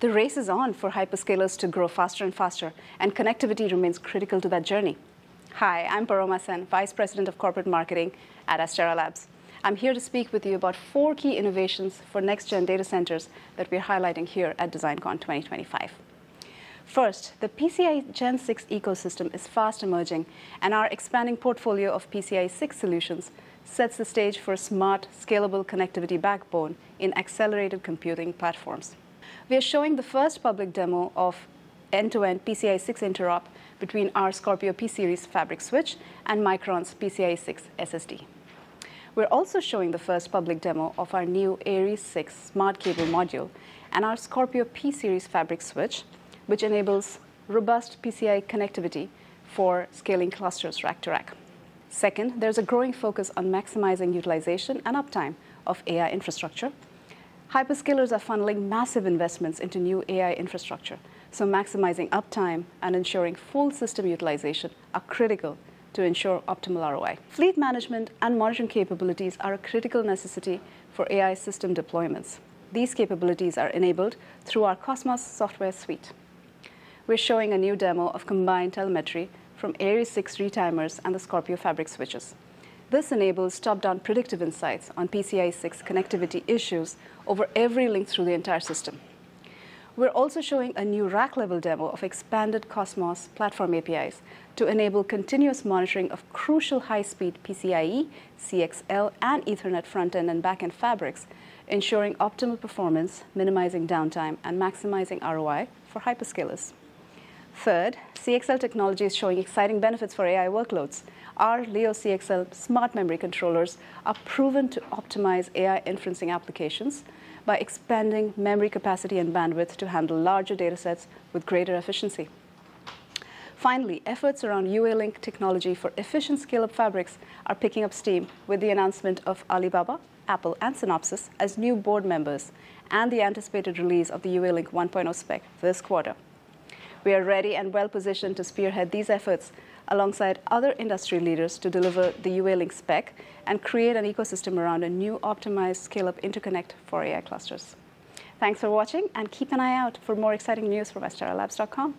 The race is on for hyperscalers to grow faster and faster, and connectivity remains critical to that journey. Hi, I'm Paroma Sen, Vice President of Corporate Marketing at Astera Labs. I'm here to speak with you about four key innovations for next-gen data centers that we're highlighting here at DesignCon 2025. First, the PCI Gen 6 ecosystem is fast emerging, and our expanding portfolio of PCI 6 solutions sets the stage for a smart, scalable connectivity backbone in accelerated computing platforms. We are showing the first public demo of end-to-end PCI 6 interop between our Scorpio P-Series fabric switch and Micron's PCI 6 SSD. We're also showing the first public demo of our new Aries 6 smart cable module and our Scorpio P-Series fabric switch, which enables robust PCI connectivity for scaling clusters rack to rack. Second, there's a growing focus on maximizing utilization and uptime of AI infrastructure. Hyperscalers are funneling massive investments into new AI infrastructure, so maximizing uptime and ensuring full system utilization are critical to ensure optimal ROI. Fleet management and monitoring capabilities are a critical necessity for AI system deployments. These capabilities are enabled through our Cosmos software suite. We're showing a new demo of combined telemetry from Aries 6 retimers and the Scorpio fabric switches. This enables top-down predictive insights on PCI 6 connectivity issues over every link through the entire system. We're also showing a new rack-level demo of expanded Cosmos platform APIs to enable continuous monitoring of crucial high-speed PCIe, CXL, and Ethernet front-end and back-end fabrics, ensuring optimal performance, minimizing downtime, and maximizing ROI for hyperscalers. Third, CXL technology is showing exciting benefits for AI workloads. Our Leo CXL smart memory controllers are proven to optimize AI inferencing applications by expanding memory capacity and bandwidth to handle larger data sets with greater efficiency. Finally, efforts around UALink technology for efficient scale-up fabrics are picking up steam with the announcement of Alibaba, Apple, and Synopsys as new board members and the anticipated release of the UALink 1.0 spec this quarter. We are ready and well-positioned to spearhead these efforts alongside other industry leaders to deliver the UALink spec and create an ecosystem around a new optimized scale-up interconnect for AI clusters. Thanks for watching, and keep an eye out for more exciting news from asteralabs.com.